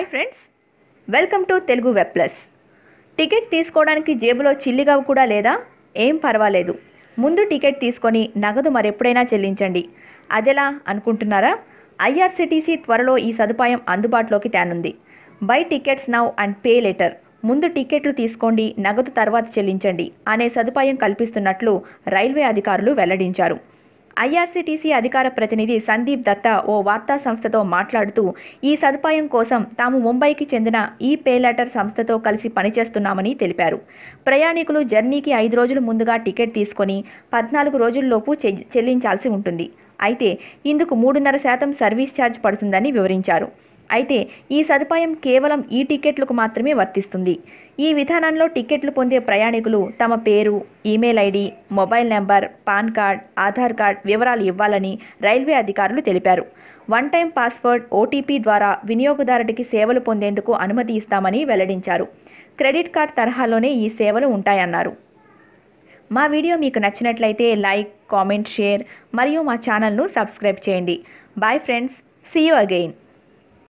Welcome to Telugu web plus ticket తీసుకోవడానికి జేబులో చిల్లిగా కూడా లేదా? ఏం పర్వాలేదు. ముందు టికెట్ తీసుకొని నగదు మరెప్పుడైనా చెల్లించండి. అదెలా అనుకుంటున్నారా? ఐఆర్సిటీసీ త్వరలో ఈ సదుపాయం అందుబాటులోకి తేనుంది. Buy tickets now and pay later ముందు టికెట్లు తీసుకోండి నగదు తర్వాత చెల్లించండి అనే సదుపాయం కల్పిస్తున్నట్లు రైల్వే అధికారులు వెల్లడించారు. ఐఆర్సీటీసీ అధికార ప్రతినిధి సందీప్ దత్తా ఓ వార్తా సంస్థతో మాట్లాడుతూ ఈ సదుపాయం కోసం తాము ముంబైకి చెందిన ఈ పే లెటర్ సంస్థతో కలిసి పనిచేస్తున్నామని తెలిపారు. ప్రయాణికులు జర్నీకి ఐదు రోజుల ముందుగా టికెట్ తీసుకొని పద్నాలుగు రోజుల్లోపు చె- చెల్లించాల్సి ఉంటుంది. అయితే ఇందుకు మూడున్నర శాతం సర్వీస్ ఛార్జ్ పడుతుందని వివరించారు. అయితే ఈ సదుపాయం కేవలం ఈ టికెట్లకు మాత్రమే వర్తిస్తుంది. ఈ విధానంలో టికెట్లు పొందే ప్రయాణికులు తమ పేరు email ID mobile number PAN card Aadhaar card వివరాలు ఇవ్వాలని రైల్వే అధికారులు తెలిపారు. వన్ టైం పాస్వర్డ్ ఓటీపీ ద్వారా వినియోగదారుడికి సేవలు పొందేందుకు అనుమతి ఇస్తామని వెల్లడించారు. క్రెడిట్ కార్డ్ తరహాలోనే ఈ సేవలు ఉంటాయన్నారు. మా వీడియో మీకు నచ్చినట్లయితే లైక్ కామెంట్ షేర్ మరియు మా ఛానల్ను సబ్స్క్రైబ్ చేయండి. Bye friends see you again.